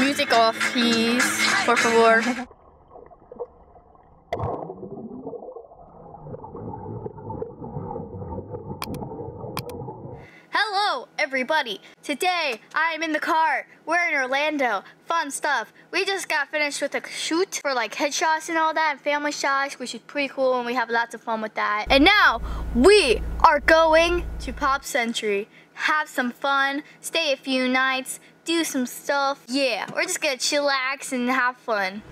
Music off, please. Por favor. Hello, everybody. Today, I am in the car. We're in Orlando. Fun stuff. We just got finished with a shoot for like headshots and all that and family shots, which is pretty cool and we have lots of fun with that. And now, we are going to Pop Century. Have some fun, stay a few nights, do some stuff. Yeah, we're just gonna chillax and have fun.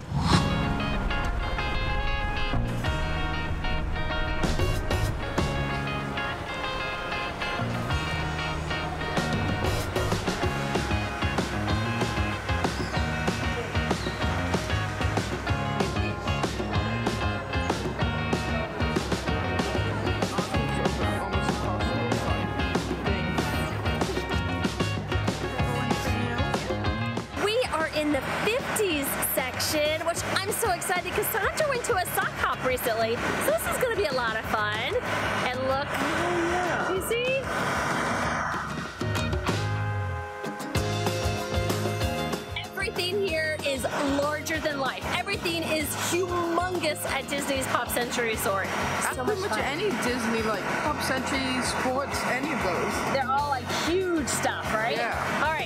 So excited because Sandra went to a sock hop recently. So this is going to be a lot of fun. And look, oh, do you see? Everything here is larger than life. Everything is humongous at Disney's Pop Century Resort. That's So pretty much much fun. any Disney, like Pop Century, sports, any of those. They're all like huge stuff, right? Yeah. All right.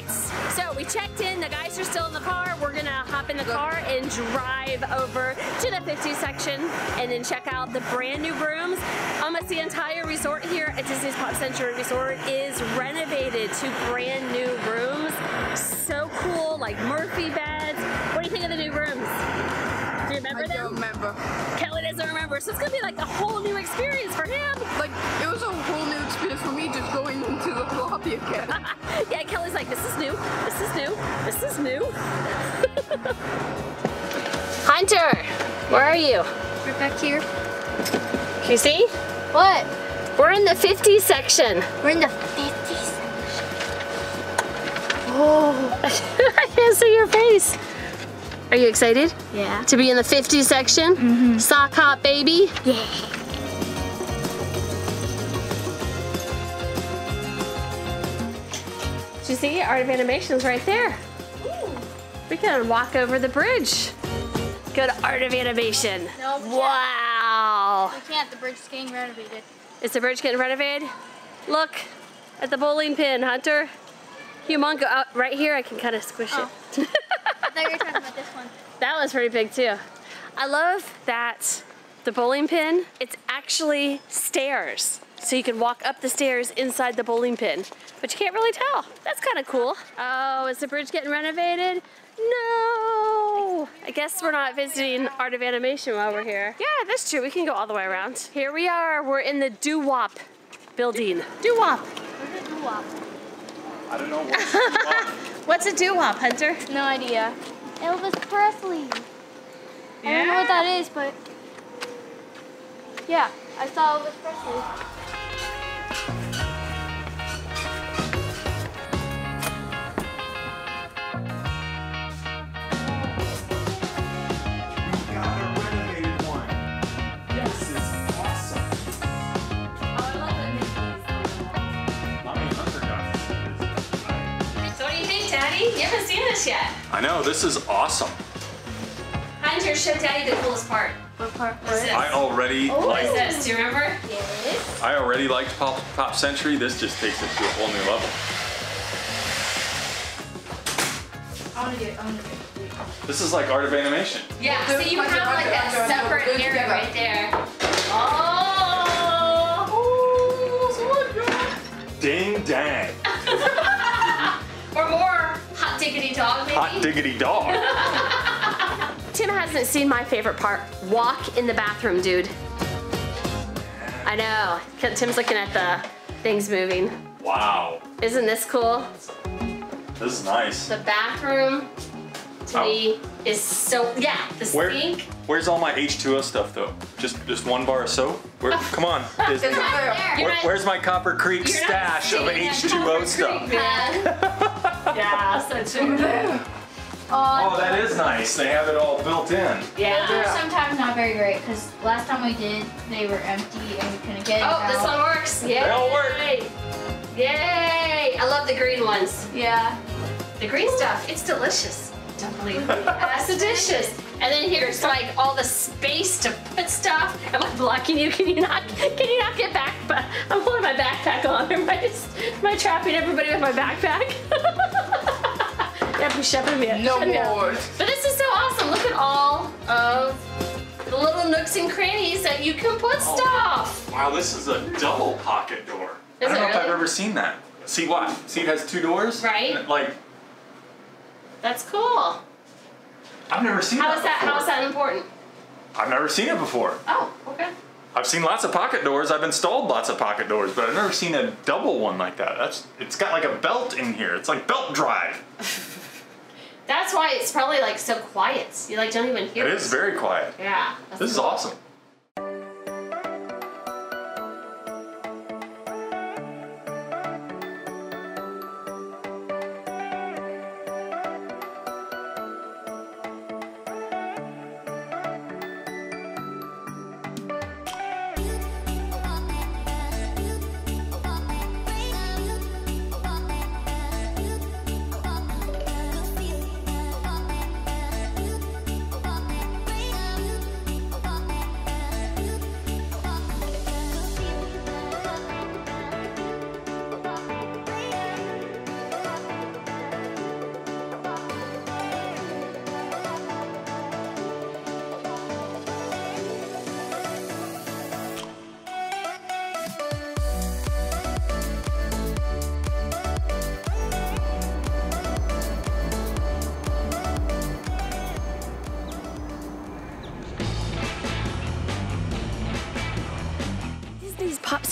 So we checked in. The guys are still in the car. We're gonna hop in the car and drive over to the 50 section and then check out the brand new rooms. Almost the entire resort here at Disney's Pop Century Resort is renovated to brand new rooms. So cool, like Murphy beds. What do you think of the new rooms? Do you remember I them? don't remember. Kelly doesn't remember, so it's gonna be like a whole new experience for him. Like, the lobby yeah, Kelly's like, this is new, this is new, this is new. Hunter, where are you? Right back here. Can you see? What? We're in the 50 section. We're in the 50s. Oh, I can't see your face. Are you excited Yeah. to be in the 50 section? Mm-hmm. Sock hop, baby. Yeah. You see Art of Animation's right there? We can walk over the bridge. Go to Art of Animation. No, we can't. wow. We can't. The bridge is getting renovated. Is the bridge getting renovated? Look at the bowling pin, Hunter. Humongo. Oh, right here, I can kind of squish Oh. it. I thought you were talking about this one. that was pretty big too. I love that the bowling pin, it's actually stairs. So you can walk up the stairs inside the bowling pin, but you can't really tell. That's kind of cool. Oh, is the bridge getting renovated? No! I guess we're not visiting Art of Animation while we're here. Yeah, that's true. We can go all the way around. Here we are. We're in the Doo-Wop building. Doo-Wop. Where's the doo-wop? I don't know what. What's a Doo-Wop, Hunter? No idea. Elvis Presley. I don't know what that is, but yeah, I saw Elvis Presley. You think, Daddy? You haven't seen this yet. I know, this is awesome. Hunter, show Daddy the coolest part. What part? What is? I already oh. What is liked this? Do you remember? Yes. I already liked Pop, Pop Century. This just takes it to a whole new level. I want to get. I want to get. This is like art of animation. Yeah, so you have like Hunter, a Hunter, Hunter, separate do it area together. right there. Oh! oh Ding dang. Or more hot diggity dog, maybe? Hot diggity dog. Tim hasn't seen my favorite part. Walk in the bathroom, dude. I know. Tim's looking at the things moving. Wow. Isn't this cool? This is nice. The bathroom to Oh. me is so yeah. The Where, sink. where's all my H2O stuff though? Just just one bar of soap? Where, come on, Disney. It's up there. You're Where, not- where's my Copper Creek stash of H2O stuff? Creek, yeah, so true. Oh, oh, that is nice. They have it all built in. Yeah. Those are sometimes not very great because last time we did, they were empty and we couldn't get it Oh, this one works. Yay. They all work. Yay! I love the green ones. Yeah. The green stuff, it's delicious. Don't believe me. That's delicious. And then here's like all the space to put stuff. Am I blocking you? Can you not? Can you not get back? But I'm holding my backpack on. Am I just? Am I trapping everybody with my backpack? No shoving me out. more. But this is so awesome. Look at all of the little nooks and crannies that you can put oh. stuff. Wow, this is a double pocket door. Is I don't it know if I've ever seen that. See what? See it has two doors? Right. And, Like, That's cool. I've never seen How that is that? before. How is that important? I've never seen it before. Oh, okay. I've seen lots of pocket doors. I've installed lots of pocket doors, but I've never seen a double one like that. That's it's got like a belt in here. It's like belt drive. That's why it's probably like so quiet. You like don't even hear It is very quiet. Yeah. This is awesome.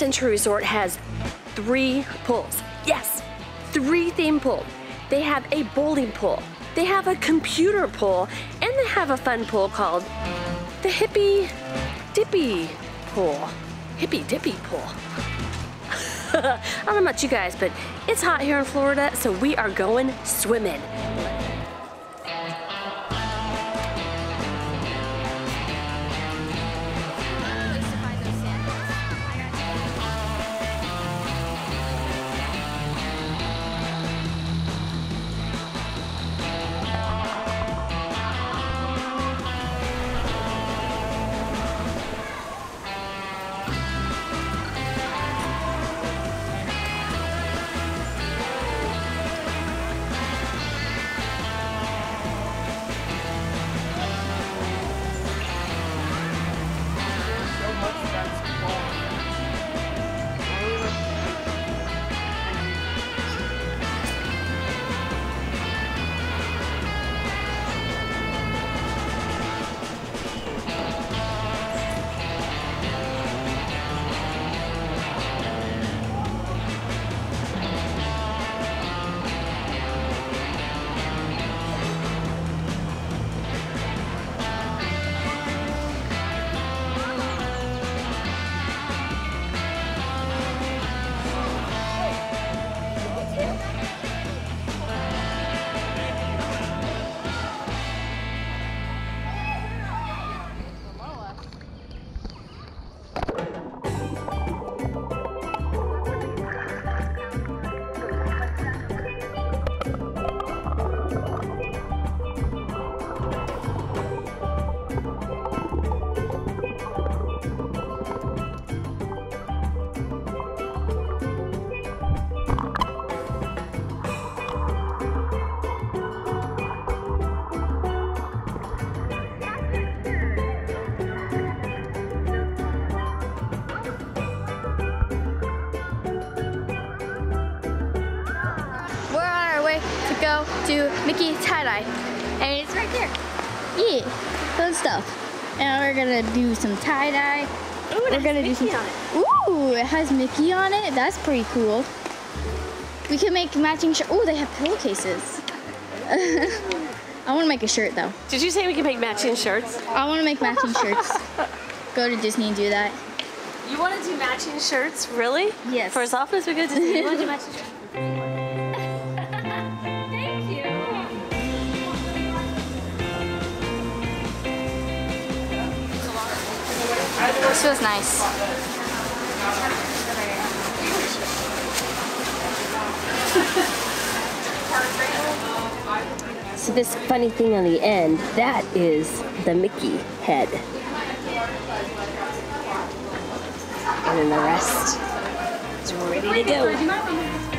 Century Resort has three pools. Yes, three theme pools. They have a bowling pool, they have a computer pool, and they have a fun pool called the Hippie Dippy Pool. Hippie Dippy Pool. I don't know about you guys, but it's hot here in Florida, so we are going swimming. To Mickey Tie Dye, and it's right there. Yeah, fun stuff. And we're gonna do some tie dye. Ooh, We're gonna do some. Mickey on it. Ooh, it has Mickey on it. That's pretty cool. We can make matching shirts. Oh, they have pillowcases. I want to make a shirt though. Did you say we can make matching shirts? I want to make matching shirts. Go to Disney and do that. You want to do matching shirts? Really? Yes. For as often as we go to Disney, you want to do matching shirts? This feels nice. So this funny thing on the end, that is the Mickey head. And then the rest is ready to go.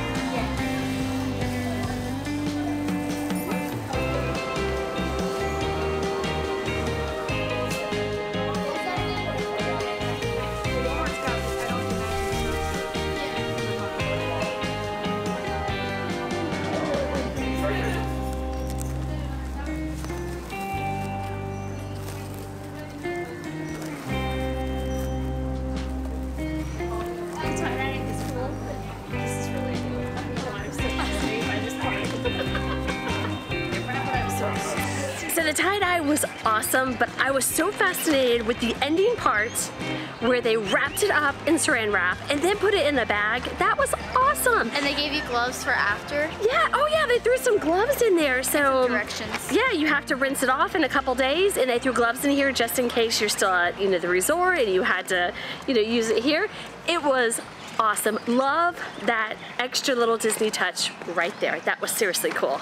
So the tie-dye was awesome, but I was so fascinated with the ending part where they wrapped it up in saran wrap and then put it in a bag. That was awesome. And they gave you gloves for after Yeah, oh yeah, they threw some gloves in there. So directions. yeah, you have to rinse it off in a couple days, and they threw gloves in here just in case you're still at you know the resort and you had to you know use it here. It was awesome. Love that extra little Disney touch right there. That was seriously cool.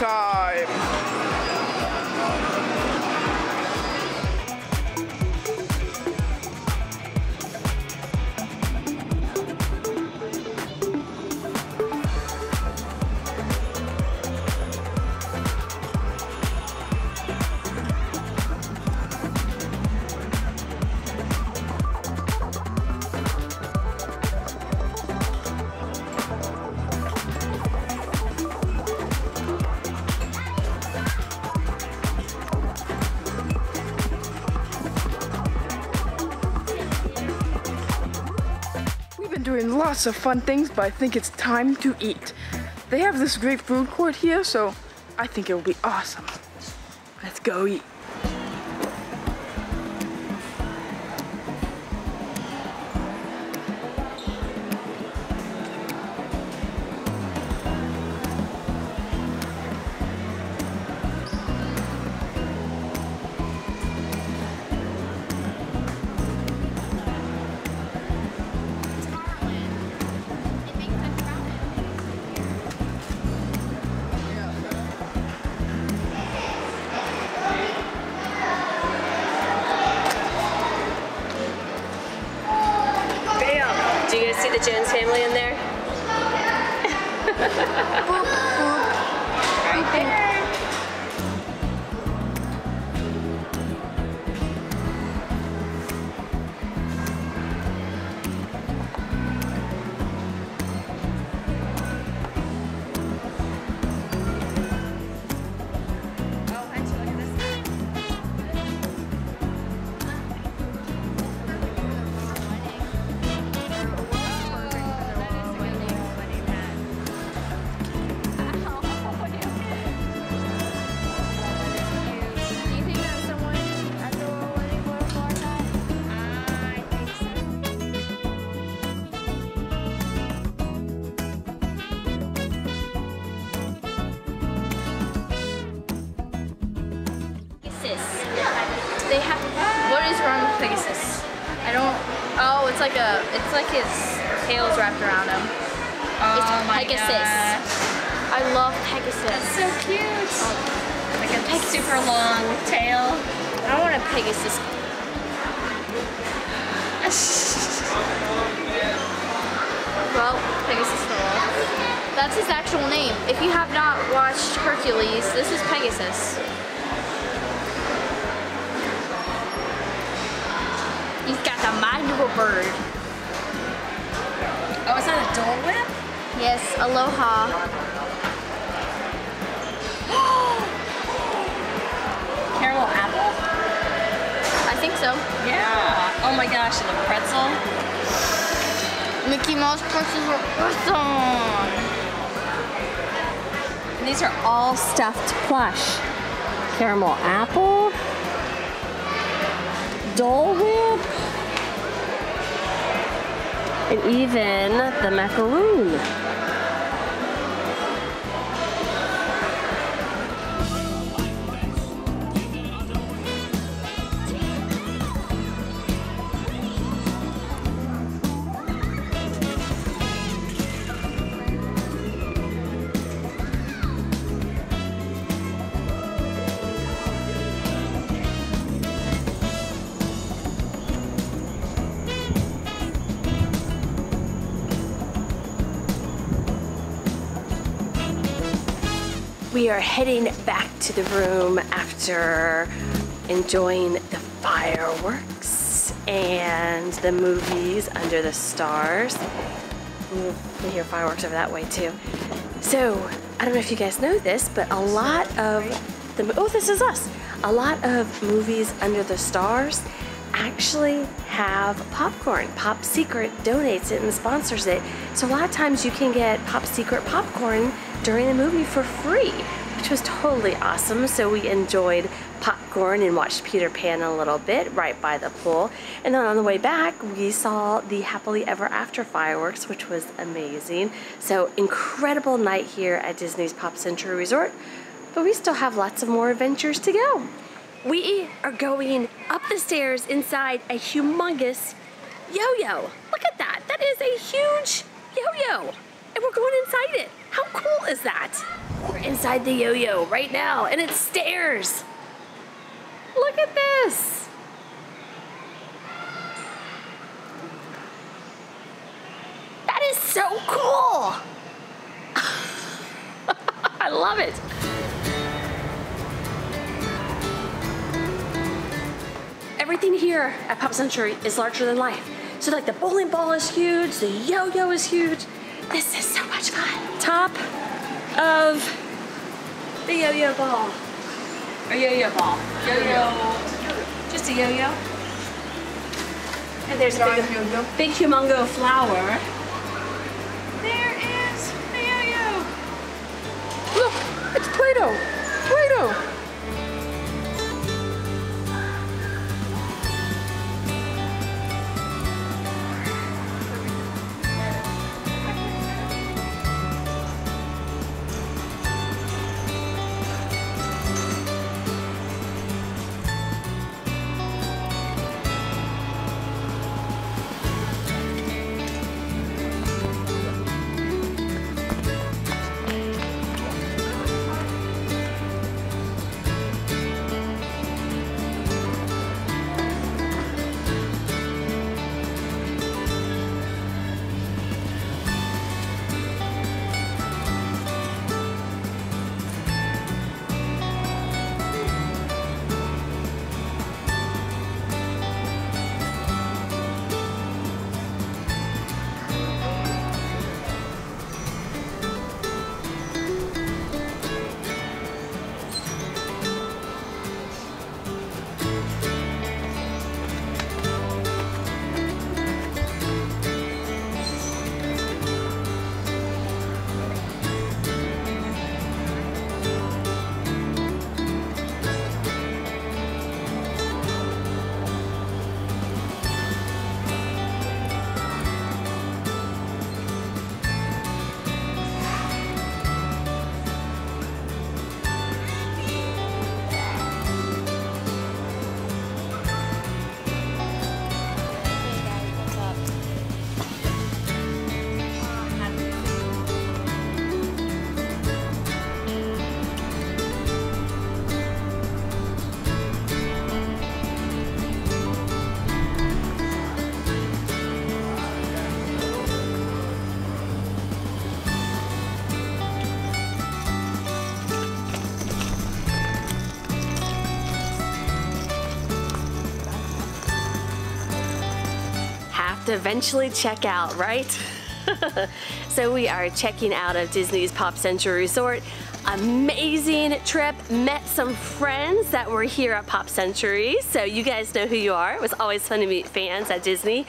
Gaming doing lots of fun things, but I think it's time to eat. They have this great food court here, so I think it will be awesome. Let's go eat. Like a. It's like his tail's wrapped around him. it's oh Pegasus. I love Pegasus. That's So cute. Like a super long tail. I want a Pegasus. well, Pegasus for life. That's his actual name. If you have not watched Hercules, this is Pegasus. He's got the mind of a bird. Oh, is that a Dole Whip? Yes, aloha. Caramel apple? I think so. Yeah. Oh my gosh, and a pretzel. Mickey Mouse pretzels are awesome. And these are all stuffed plush. Caramel apple. Dole Whip. And even the macaroon. We are heading back to the room after enjoying the fireworks and the movies under the stars. We hear fireworks over that way too. So, I don't know if you guys know this, but a lot of the, oh, this is us. A lot of movies under the stars actually have popcorn. Pop Secret donates it and sponsors it. So a lot of times you can get Pop Secret popcorn during the movie for free, which was totally awesome. So we enjoyed popcorn and watched Peter Pan a little bit right by the pool. And then on the way back, we saw the Happily Ever After fireworks, which was amazing. So incredible night here at Disney's Pop Century Resort, but we still have lots of more adventures to go. We are going up the stairs inside a humongous yo-yo. Look at that. That is a huge yo-yo. And we're going inside it. How cool is that? We're inside the yo-yo right now and it stares. Look at this. That is so cool. I love it. everything here at Pop Century is larger than life. So like the bowling ball is huge, the yo-yo is huge. This is so much fun. Top of the yo-yo ball. Or yo-yo ball. Yo-yo. Just a yo-yo. And there's a big, big humongo flower. There is the yo-yo. Look, it's Play-Doh. Play-Doh. Eventually check out, right? so we are checking out of Disney's Pop Century Resort. Amazing trip. Met some friends that were here at Pop Century. So you guys know who you are. It was always fun to meet fans at Disney.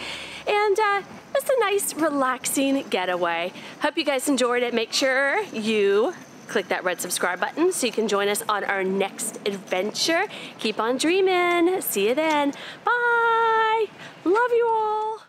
And uh, it was a nice, relaxing getaway. Hope you guys enjoyed it. Make sure you click that red subscribe button so you can join us on our next adventure. Keep on dreaming. See you then. Bye. Love you all.